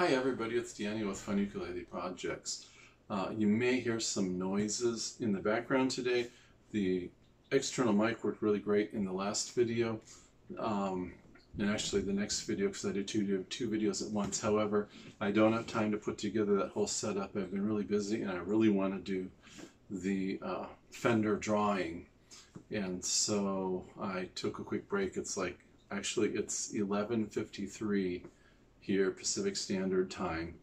Hi everybody, it's Danny with Fun Ukulele Projects. Uh, you may hear some noises in the background today. The external mic worked really great in the last video, um, and actually the next video because I did two, two videos at once. However, I don't have time to put together that whole setup. I've been really busy and I really want to do the uh, Fender drawing. And so I took a quick break. It's like, actually it's 11.53 here Pacific Standard Time,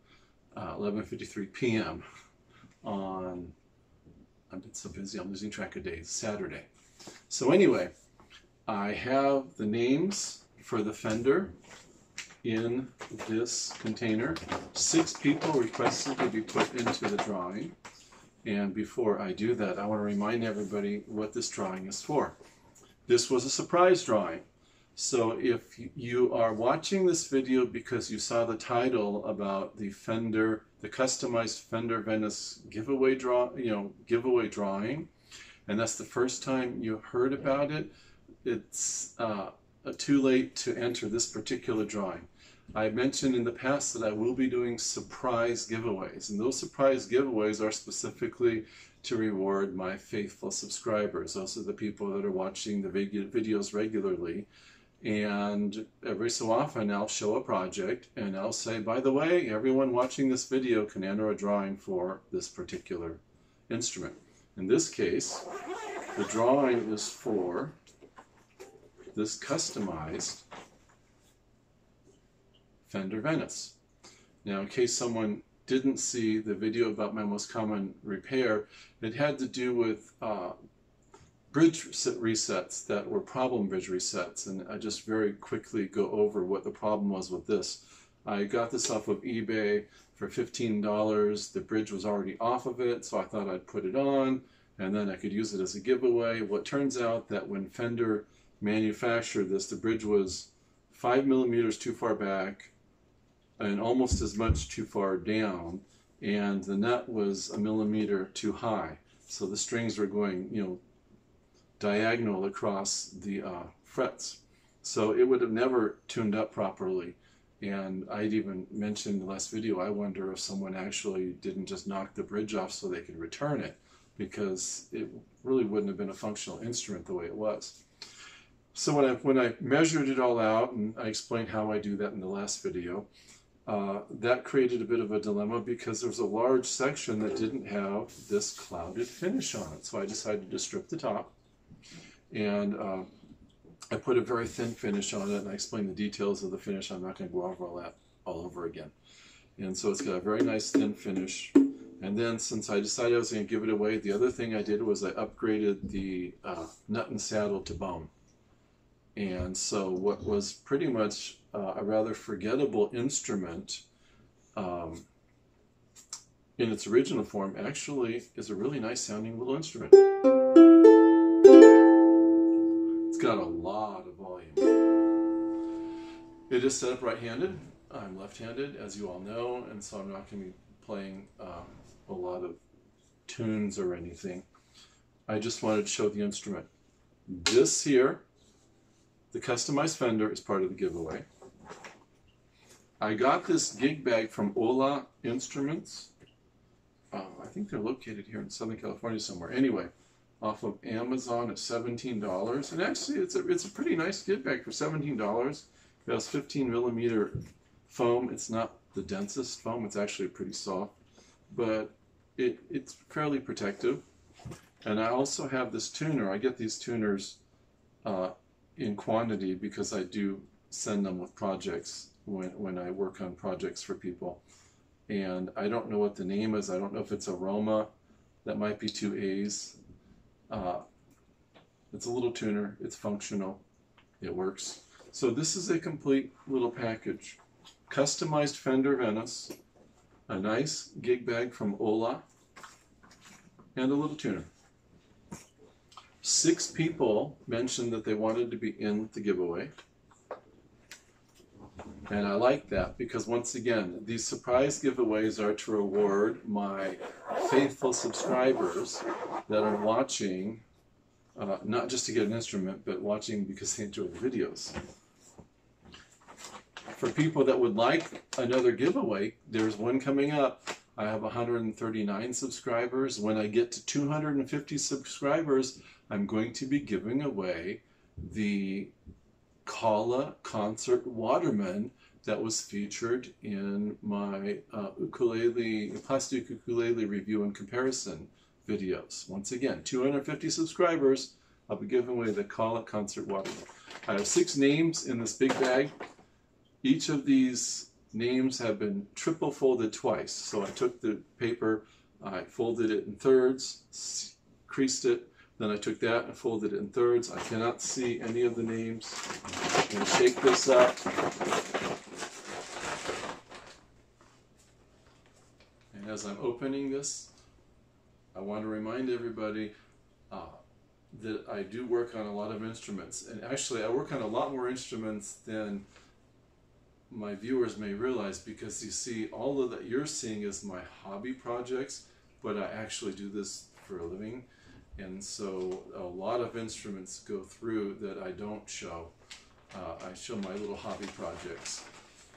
uh, 11:53 p.m. on. I've been so busy, I'm losing track of days. Saturday. So anyway, I have the names for the Fender in this container. Six people requested to be put into the drawing. And before I do that, I want to remind everybody what this drawing is for. This was a surprise drawing. So if you are watching this video because you saw the title about the Fender, the customized Fender Venice giveaway draw, you know, giveaway drawing, and that's the first time you heard about it, it's uh, too late to enter this particular drawing. I mentioned in the past that I will be doing surprise giveaways, and those surprise giveaways are specifically to reward my faithful subscribers. Those are the people that are watching the videos regularly and every so often I'll show a project and I'll say, by the way, everyone watching this video can enter a drawing for this particular instrument. In this case, the drawing is for this customized Fender Venice. Now, in case someone didn't see the video about my most common repair, it had to do with uh, bridge resets that were problem bridge resets and I just very quickly go over what the problem was with this. I got this off of eBay for $15. The bridge was already off of it so I thought I'd put it on and then I could use it as a giveaway. What turns out that when Fender manufactured this the bridge was 5 millimeters too far back and almost as much too far down and the nut was a millimeter too high. So the strings were going, you know, diagonal across the uh, frets. So it would have never tuned up properly. And I'd even mentioned in the last video, I wonder if someone actually didn't just knock the bridge off so they could return it, because it really wouldn't have been a functional instrument the way it was. So when I, when I measured it all out, and I explained how I do that in the last video, uh, that created a bit of a dilemma because there was a large section that didn't have this clouded finish on it. So I decided to strip the top and uh, I put a very thin finish on it, and I explained the details of the finish. I'm not going to go over all that all over again. And so it's got a very nice thin finish. And then since I decided I was going to give it away, the other thing I did was I upgraded the uh, nut and saddle to bone. And so what was pretty much uh, a rather forgettable instrument um, in its original form actually is a really nice sounding little instrument. It's got a lot of volume. It is set up right-handed. I'm left-handed, as you all know, and so I'm not going to be playing um, a lot of tunes or anything. I just wanted to show the instrument. This here, the customized Fender, is part of the giveaway. I got this gig bag from Ola Instruments. Uh, I think they're located here in Southern California somewhere. Anyway, off of Amazon at $17. And actually, it's a, it's a pretty nice gift bag for $17. It has 15 millimeter foam. It's not the densest foam. It's actually pretty soft, but it, it's fairly protective. And I also have this tuner. I get these tuners uh, in quantity because I do send them with projects when, when I work on projects for people. And I don't know what the name is. I don't know if it's Aroma. That might be two A's. Uh, it's a little tuner, it's functional, it works. So this is a complete little package. Customized Fender Venice, a nice gig bag from Ola, and a little tuner. Six people mentioned that they wanted to be in the giveaway. And I like that because once again, these surprise giveaways are to reward my faithful subscribers that are watching, uh, not just to get an instrument, but watching because they enjoy the videos. for people that would like another giveaway, there's one coming up. I have 139 subscribers. When I get to 250 subscribers, I'm going to be giving away the Kala Concert Waterman that was featured in my uh, ukulele, plastic ukulele review and comparison videos. Once again, 250 subscribers, I'll be giving away the Kala Concert Waterman. I have six names in this big bag. Each of these names have been triple folded twice. So I took the paper, I folded it in thirds, creased it, then I took that and folded it in thirds. I cannot see any of the names. I'm going to shake this up. And as I'm opening this, I want to remind everybody uh, that I do work on a lot of instruments. And actually, I work on a lot more instruments than my viewers may realize because you see, all of that you're seeing is my hobby projects, but I actually do this for a living. And so a lot of instruments go through that I don't show. Uh, I show my little hobby projects.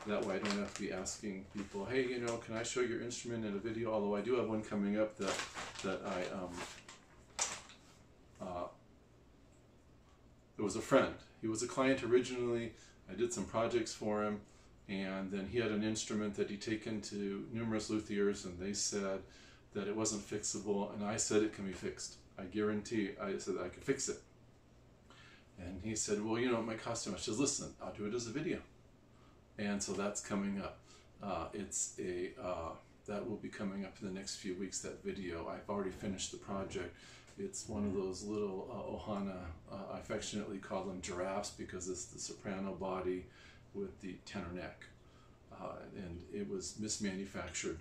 That way I don't have to be asking people, hey, you know, can I show your instrument in a video? Although I do have one coming up that, that I, um, uh, it was a friend. He was a client originally. I did some projects for him. And then he had an instrument that he'd taken to numerous luthiers and they said that it wasn't fixable. And I said it can be fixed. I guarantee, I said I could fix it. And he said, well, you know, it might cost too much. Just listen, I'll do it as a video. And so that's coming up. Uh, it's a, uh, that will be coming up in the next few weeks, that video. I've already finished the project. It's one of those little uh, Ohana, uh, I affectionately call them giraffes because it's the soprano body with the tenor neck. Uh, and it was mismanufactured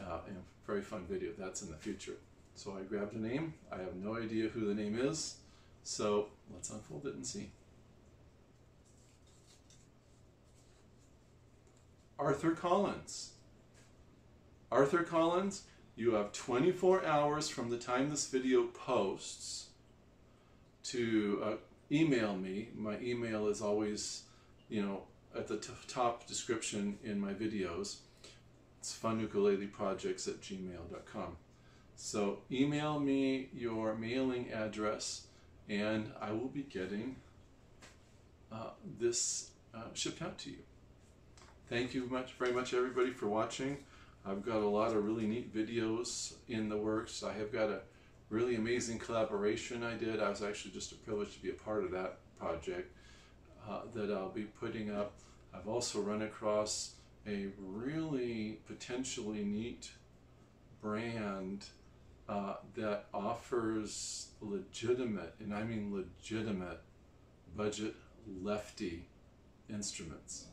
uh, in a very fun video. That's in the future. So I grabbed a name. I have no idea who the name is. So let's unfold it and see. Arthur Collins. Arthur Collins, you have 24 hours from the time this video posts to uh, email me. My email is always, you know, at the top description in my videos. It's funukuleleprojects at gmail.com. So email me your mailing address and I will be getting uh, this uh, shipped out to you. Thank you much, very much everybody for watching. I've got a lot of really neat videos in the works. I have got a really amazing collaboration I did. I was actually just a privilege to be a part of that project uh, that I'll be putting up. I've also run across a really potentially neat brand uh, that offers legitimate, and I mean legitimate, budget lefty instruments.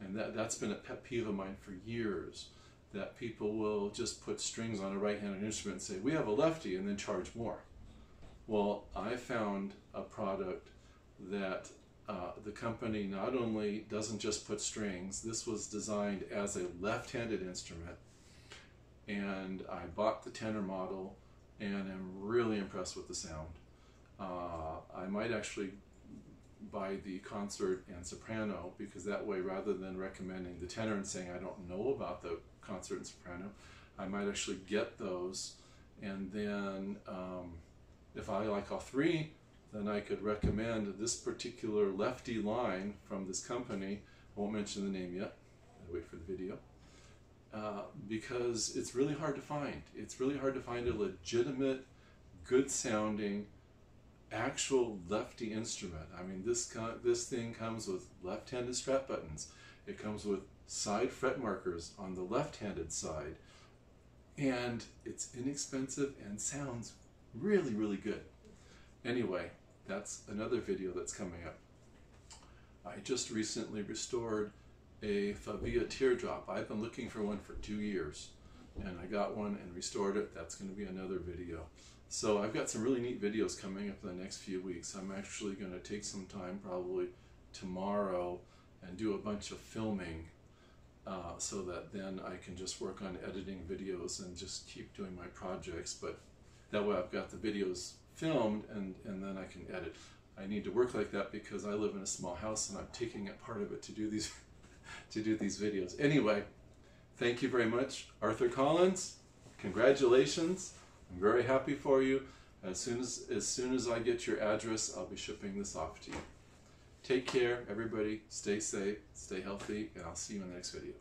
And that, that's been a pet peeve of mine for years, that people will just put strings on a right-handed instrument and say, we have a lefty, and then charge more. Well, I found a product that uh, the company not only doesn't just put strings, this was designed as a left-handed instrument, and I bought the tenor model and am really impressed with the sound. Uh, I might actually buy the concert and soprano because that way rather than recommending the tenor and saying I don't know about the concert and soprano, I might actually get those and then um, if I like all three, then I could recommend this particular lefty line from this company. I won't mention the name yet. I'll wait for the video. Uh, because it's really hard to find. It's really hard to find a legitimate, good sounding, actual lefty instrument. I mean, this this thing comes with left-handed strap buttons. It comes with side fret markers on the left-handed side, and it's inexpensive and sounds really, really good. Anyway, that's another video that's coming up. I just recently restored a Favilla teardrop. I've been looking for one for two years and I got one and restored it. That's going to be another video. So I've got some really neat videos coming up in the next few weeks. I'm actually going to take some time probably tomorrow and do a bunch of filming uh, so that then I can just work on editing videos and just keep doing my projects. But that way I've got the videos filmed and, and then I can edit. I need to work like that because I live in a small house and I'm taking up part of it to do these to do these videos. Anyway, thank you very much, Arthur Collins. Congratulations. I'm very happy for you. As soon as as soon as I get your address, I'll be shipping this off to you. Take care, everybody. Stay safe, stay healthy, and I'll see you in the next video.